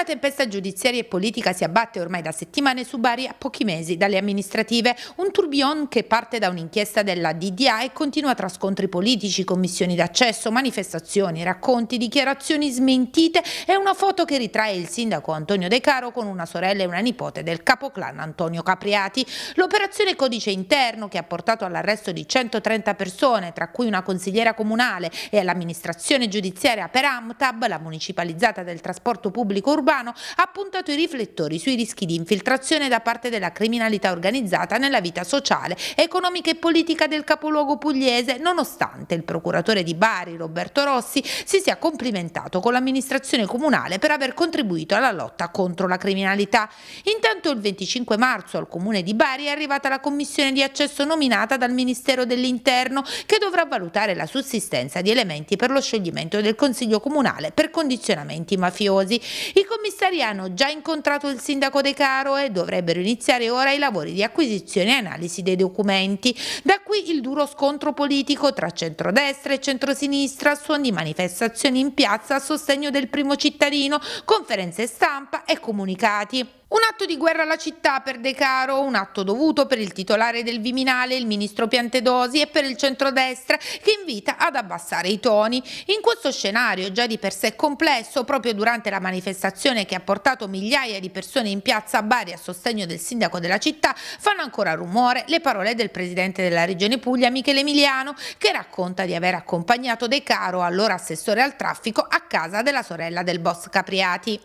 Una tempesta giudiziaria e politica si abbatte ormai da settimane su Bari a pochi mesi dalle amministrative. Un tourbillon che parte da un'inchiesta della DDA e continua tra scontri politici, commissioni d'accesso, manifestazioni, racconti, dichiarazioni smentite e una foto che ritrae il sindaco Antonio De Caro con una sorella e una nipote del capoclan Antonio Capriati. L'operazione codice interno che ha portato all'arresto di 130 persone, tra cui una consigliera comunale e all'amministrazione giudiziaria per Amtab, la municipalizzata del trasporto pubblico urbano, urbano ha puntato i riflettori sui rischi di infiltrazione da parte della criminalità organizzata nella vita sociale, economica e politica del capoluogo pugliese, nonostante il procuratore di Bari, Roberto Rossi, si sia complimentato con l'amministrazione comunale per aver contribuito alla lotta contro la criminalità. Intanto il 25 marzo al comune di Bari è arrivata la commissione di accesso nominata dal Ministero dell'Interno che dovrà valutare la sussistenza di elementi per lo scioglimento del Consiglio comunale per condizionamenti mafiosi. I commissari hanno già incontrato il sindaco De Caro e dovrebbero iniziare ora i lavori di acquisizione e analisi dei documenti. Da qui il duro scontro politico tra centrodestra e centrosinistra, suoni di manifestazioni in piazza a sostegno del primo cittadino, conferenze stampa e comunicati. Un atto di guerra alla città per De Caro, un atto dovuto per il titolare del Viminale, il ministro Piantedosi e per il centrodestra che invita ad abbassare i toni. In questo scenario già di per sé complesso, proprio durante la manifestazione che ha portato migliaia di persone in piazza a Bari a sostegno del sindaco della città, fanno ancora rumore le parole del presidente della regione Puglia, Michele Emiliano, che racconta di aver accompagnato De Caro, allora assessore al traffico, a casa della sorella del boss Capriati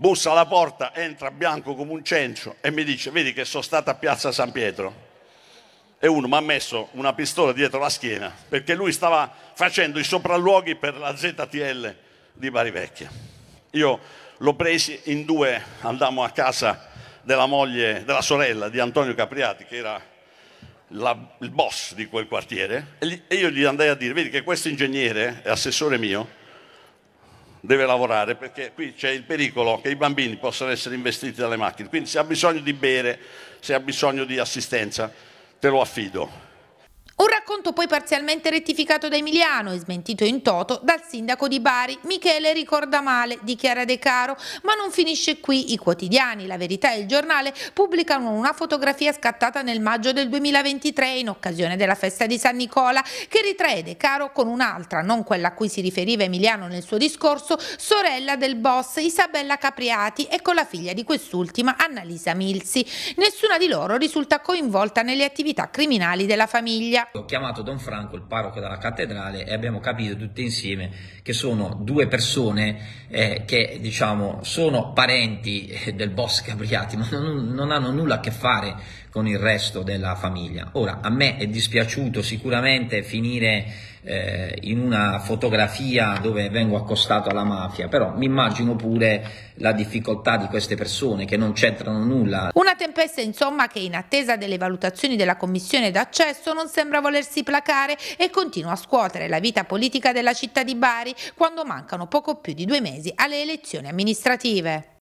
bussa alla porta, entra bianco come un cencio e mi dice, vedi che sono stato a Piazza San Pietro. E uno mi ha messo una pistola dietro la schiena perché lui stava facendo i sopralluoghi per la ZTL di Bari Vecchia. Io l'ho preso in due, andammo a casa della moglie, della sorella di Antonio Capriati, che era la, il boss di quel quartiere, e io gli andai a dire, vedi che questo ingegnere è assessore mio, deve lavorare perché qui c'è il pericolo che i bambini possano essere investiti dalle macchine. Quindi se ha bisogno di bere, se ha bisogno di assistenza, te lo affido. Un racconto poi parzialmente rettificato da Emiliano e smentito in toto dal sindaco di Bari. Michele ricorda male, dichiara De Caro, ma non finisce qui. I quotidiani, La Verità e il Giornale pubblicano una fotografia scattata nel maggio del 2023 in occasione della festa di San Nicola che ritrae De Caro con un'altra, non quella a cui si riferiva Emiliano nel suo discorso, sorella del boss Isabella Capriati e con la figlia di quest'ultima Annalisa Milsi. Nessuna di loro risulta coinvolta nelle attività criminali della famiglia. Chiamato Don Franco, il parroco della cattedrale, e abbiamo capito tutti insieme che sono due persone eh, che diciamo sono parenti eh, del boss Gabriati, ma non, non hanno nulla a che fare con il resto della famiglia. Ora, a me è dispiaciuto sicuramente finire eh, in una fotografia dove vengo accostato alla mafia, però mi immagino pure la difficoltà di queste persone che non c'entrano nulla. Una tempesta insomma che in attesa delle valutazioni della commissione d'accesso non sembra volersi placare e continua a scuotere la vita politica della città di Bari quando mancano poco più di due mesi alle elezioni amministrative.